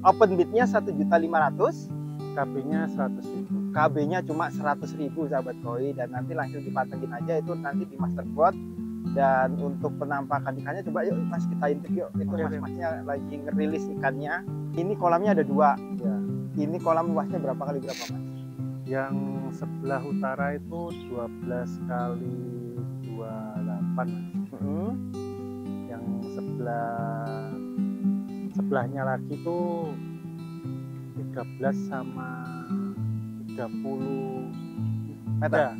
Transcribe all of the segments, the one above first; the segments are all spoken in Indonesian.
Open bidnya 1.500, KB-nya 100 ribu. KB-nya cuma 100.000 sahabat koi dan nanti langsung dipantengin aja itu nanti di masterboard dan untuk penampakan ikannya coba yuk mas kita intip yuk itu Oke, mas oke. masnya lagi ngerilis ikannya ini kolamnya ada dua Ya. ini kolam luasnya berapa kali berapa mas Yang sebelah utara itu 12 kali 28 Mas. Mm-mm. Yang sebelah sebelahnya lagi tuh 13 sama 30 meter ya,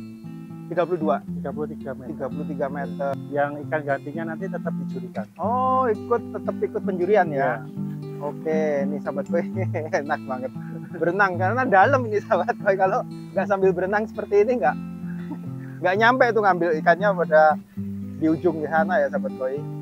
32 33 meter. 33 meter Yang ikan gantinya nanti tetap dicurikan. oh ikut tetap ikut penjurian ya Ya. Oke, ini sahabat koi enak banget berenang karena dalam ini sahabat koi kalau nggak sambil berenang seperti ini nggak nggak nyampe tuh ngambil ikannya pada di ujung di sana ya sahabat koi.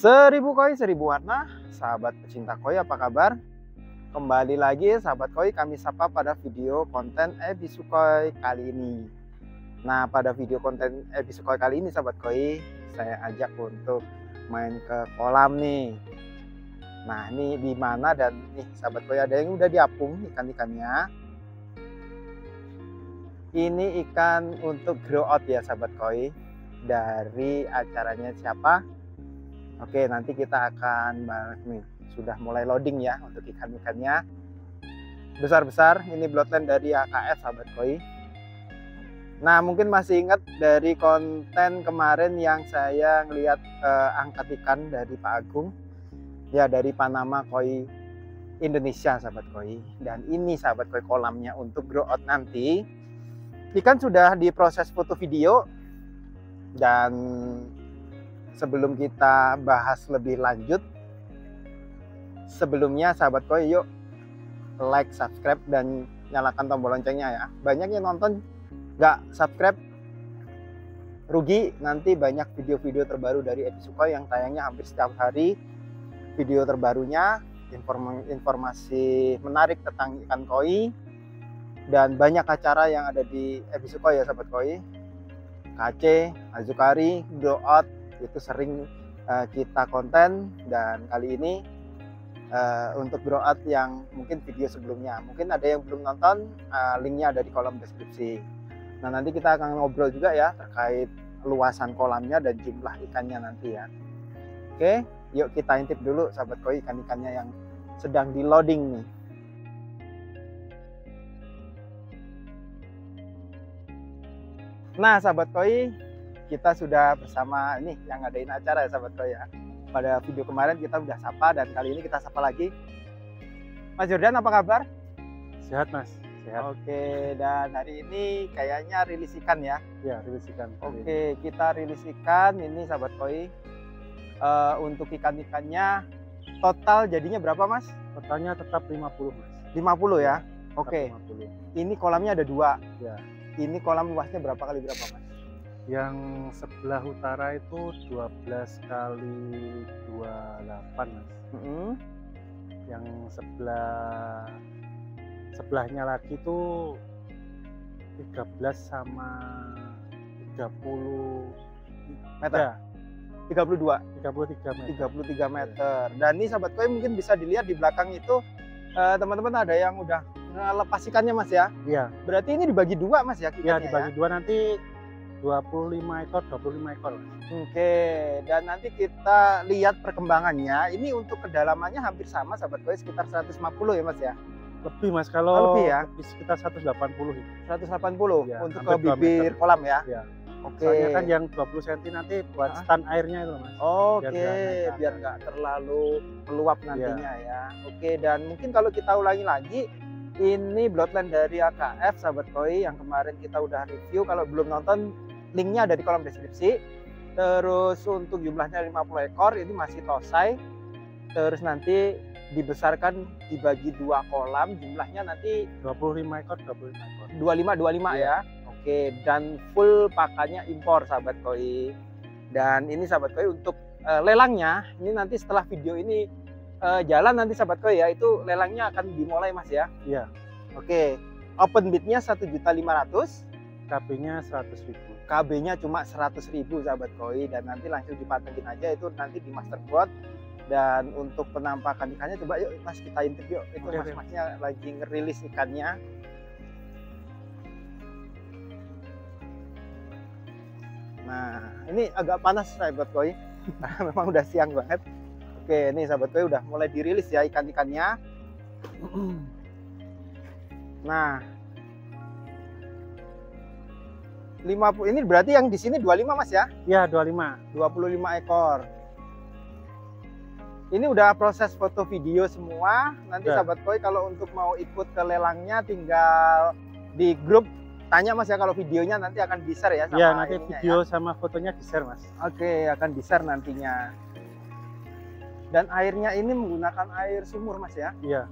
Seribu koi, seribu warna. Sahabat pecinta koi, apa kabar? Kembali lagi sahabat koi, kami sapa pada video konten Ebisukoi kali ini. Nah, pada video konten Ebisukoi kali ini sahabat koi, saya ajak untuk main ke kolam nih. Nah, ini di mana dan nih sahabat koi ada yang udah diapung ikan-ikannya. Ini ikan untuk grow out ya sahabat koi dari acaranya siapa? Oke, nanti kita akan nih. Sudah mulai loading ya untuk ikan-ikannya. Besar-besar, ini bloodline dari AKS sahabat koi. Nah, mungkin masih ingat dari konten kemarin yang saya ngelihat eh, angkat ikan dari Pak Agung. Ya, dari Panama Koi Indonesia sahabat koi. Dan ini sahabat koi kolamnya untuk grow out nanti. Ikan sudah diproses foto video dan sebelum kita bahas lebih lanjut sebelumnya sahabat koi yuk like subscribe dan nyalakan tombol loncengnya ya. Banyak yang nonton nggak subscribe rugi. Nanti banyak video-video terbaru dari Episukoi yang tayangnya hampir setiap hari. Video terbarunya inform- informasi menarik tentang ikan koi dan banyak acara yang ada di Episukoi ya sahabat koi. KC, Azukari, Grow Out itu sering eh, kita konten. Dan kali ini eh, untuk grow out yang mungkin video sebelumnya. Mungkin ada yang belum nonton eh, linknya ada di kolom deskripsi. Nah nanti kita akan ngobrol juga ya terkait luasan kolamnya dan jumlah ikannya nanti ya. Oke yuk kita intip dulu sahabat koi ikan-ikannya yang sedang di loading nih. Nah sahabat koi kita sudah bersama ini yang ngadain acara ya sahabat koi ya. Pada video kemarin kita udah sapa dan kali ini kita sapa lagi. Mas Jordan apa kabar? Sehat Mas, sehat. Oke, dan hari ini kayaknya rilis ikan ya. Ya, rilis ikan. Oke, kita rilis ikan ini sahabat koi. Eh, untuk ikan-ikannya total jadinya berapa Mas? Totalnya tetap 50 Mas. 50 ya. Tetap Oke, 50. ini kolamnya ada dua. Ya. Ini kolam luasnya berapa kali berapa Mas? Yang sebelah utara itu 12 kali 28 Mas. Mm-mm. Yang sebelah sebelahnya lagi tuh 13 sama 30 Meter? Ya, 32. 33 meter. 33 meter. Dan ini sahabat koi mungkin bisa dilihat di belakang itu eh, teman-teman ada yang udah ngelepas ikannya mas ya. Iya, Berarti ini dibagi dua mas ya ya ikannya dibagi dua nanti 25 ekor, 25 ekor. Oke, dan nanti kita lihat perkembangannya. Ini untuk kedalamannya hampir sama sahabat koi sekitar 150 ya mas ya. Lebih Mas kalau Oh, lebih ya? lebih sekitar 180 itu. 180 Ya, untuk ke bibir kolam ya. Ya. Oke. Soalnya kan yang 20 cm nanti buat Hah? stand airnya itu Mas. Oke, ke biar atas. nggak terlalu meluap nantinya ya. Oke, dan mungkin kalau kita ulangi lagi, ini bloodline dari AKF sahabat koi yang kemarin kita udah review kalau belum nonton linknya ada di kolom deskripsi. Terus untuk jumlahnya 50 ekor ini masih tosai. Terus nanti dibesarkan dibagi dua kolam jumlahnya nanti 25 ekor 25 ekor. 25 25 ya. Oke dan full pakannya impor sahabat koi. Dan ini sahabat koi untuk uh, lelangnya ini nanti setelah video ini uh, jalan nanti sahabat koi ya. Itu lelangnya akan dimulai mas ya. Iya. Oke open bidnya satu juta lima ratus KB-nya 100 ribu. KB-nya cuma 100 ribu sahabat koi. Dan nanti langsung dipantengin aja itu nanti di masterboard. Dan untuk penampakan ikannya coba yuk mas kita intip yuk. Itu Oke, mas masnya lagi ngerilis ikannya. Nah ini agak panas sahabat koi. Karena memang udah siang banget. Oke ini sahabat koi udah mulai dirilis ya ikan-ikannya. Nah 50 ini berarti yang di sini 25 mas ya iya 25 25 ekor. Ini udah proses foto video semua. Nanti Udah. sahabat koi kalau untuk mau ikut ke lelangnya tinggal di grup tanya Mas ya kalau videonya nanti akan di-share ya sama iya nanti video sama fotonya di share mas ya. Oke, akan di-share nantinya. Dan airnya ini menggunakan air sumur Mas ya. iya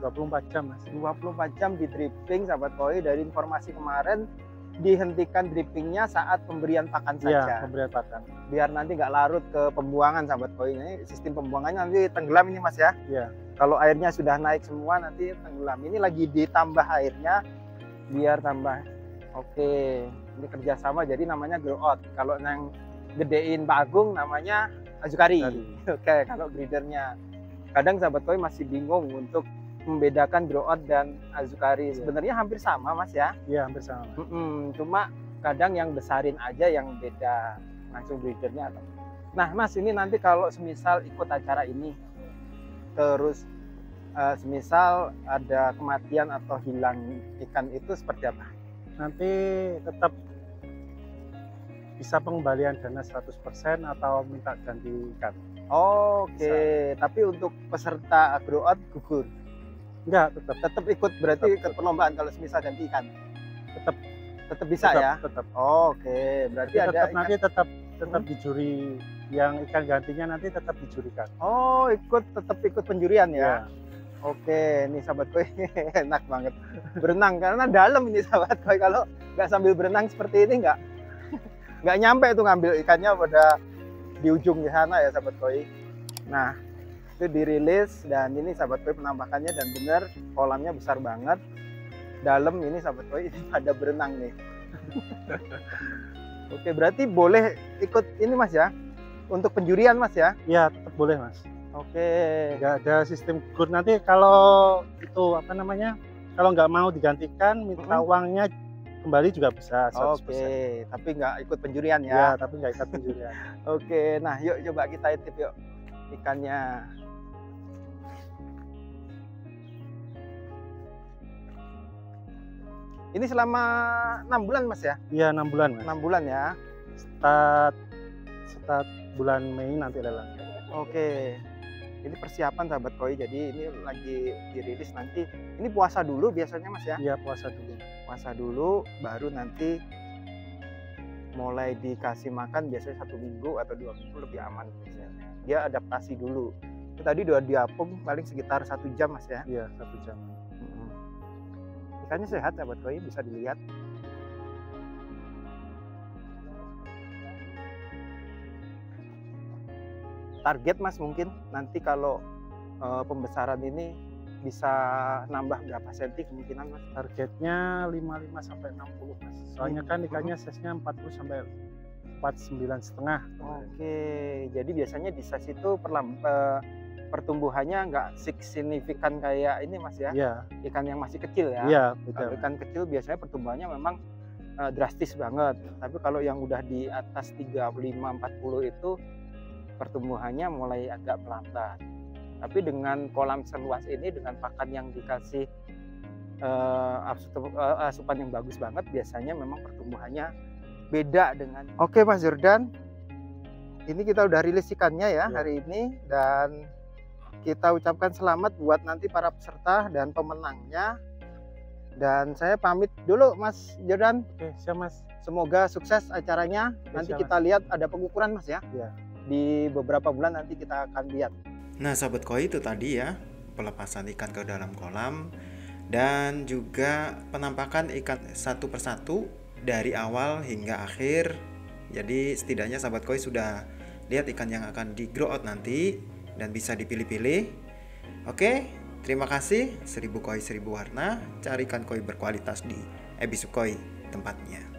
24 jam mas 24 jam di dripping sahabat koi dari informasi kemarin dihentikan drippingnya saat pemberian pakan iya saja. pemberian pakan. Biar nanti nggak larut ke pembuangan sahabat koi. Ini sistem pembuangannya nanti tenggelam ini mas ya. Iya. Kalau airnya sudah naik semua nanti tenggelam. Ini lagi ditambah airnya biar tambah. Oke ini kerjasama jadi namanya grow out. Kalau yang gedein Pak Agung namanya Azukari oke kalau breedernya kadang sahabat koi masih bingung untuk membedakan grow out dan Azukari Iya. sebenarnya hampir sama mas ya? Iya hampir sama Mas. Mm-mm, cuma kadang yang besarin aja yang beda langsung breedernya atau nah mas ini nanti kalau semisal ikut acara ini terus eh, semisal ada kematian atau hilang ikan itu seperti apa? Nanti tetap bisa pengembalian dana 100% atau minta ganti ikan. Oke tapi untuk peserta grow out gugur enggak tetap tetap ikut berarti Tetap ikut perlombaan kalau semisal ganti ikan? Tetap tetap bisa tetap, ya? tetap oke berarti Jadi ada tetap ikan- nanti tetap tetap dijuri yang ikan gantinya nanti tetap dijurikan oh ikut tetap ikut penjurian ya? Iya. Oke, ini sahabat koi enak banget. Berenang karena dalam ini sahabat koi. Kalau nggak sambil berenang seperti ini nggak nggak nyampe tuh ngambil ikannya pada di ujung di sana ya sahabat koi. Nah itu dirilis dan ini sahabat koi penampakannya dan benar kolamnya besar banget. Dalam ini sahabat koi ini pada berenang nih. Oke berarti boleh ikut ini mas ya untuk penjurian mas ya. Iya tetap boleh mas Oke. nggak ada sistem good nanti kalau itu apa namanya kalau nggak mau digantikan minta Mm-mm. uangnya kembali juga bisa 100% Oke, tapi nggak ikut penjurian ya ya. tapi nggak ikat penjurian Oke, nah yuk coba kita intip yuk ikannya. Ini selama enam bulan mas ya? iya enam bulan mas Enam bulan ya. start start bulan Mei nanti lelang Oke. Ini persiapan sahabat koi, jadi ini lagi dirilis nanti. Ini puasa dulu biasanya mas ya? iya puasa dulu Puasa dulu, baru nanti mulai dikasih makan biasanya satu minggu atau dua minggu lebih aman biasanya. Dia adaptasi dulu. Itu tadi udah diapung paling sekitar satu jam mas ya. iya satu jam Mm-mm. Ikannya sehat sahabat koi, bisa dilihat. Target mas mungkin nanti kalau eh, pembesaran ini bisa nambah berapa senti kemungkinan mas? targetnya 55 sampai 60 mas soalnya kan ikannya size-nya 40 sampai 49 setengah Oke, jadi biasanya di size itu perlam- eh, pertumbuhannya nggak signifikan kayak ini mas ya, iya ikan yang masih kecil ya. iya Kalau beda ikan kecil biasanya pertumbuhannya memang eh, drastis banget. Tapi kalau yang udah di atas 35-40 itu pertumbuhannya mulai agak pelambat. Tapi dengan kolam seluas ini dengan pakan yang dikasih eh, asupan yang bagus banget biasanya memang pertumbuhannya beda dengan Oke Mas Jordan. Ini kita udah rilis ikannya ya Ya. hari ini dan kita ucapkan selamat buat nanti para peserta dan pemenangnya Dan saya pamit dulu Mas Jordan. Oke, siap Mas. Semoga sukses acaranya. Oke, Nanti siap, kita lihat ada pengukuran Mas ya. Iya. Di beberapa bulan nanti kita akan lihat. Nah, sahabat koi itu tadi ya, pelepasan ikan ke dalam kolam dan juga penampakan ikan satu persatu dari awal hingga akhir. Jadi setidaknya sahabat koi sudah lihat ikan yang akan di grow out nanti dan bisa dipilih-pilih. Oke, terima kasih. Seribu koi seribu warna, carikan koi berkualitas di Ebisu Koi tempatnya.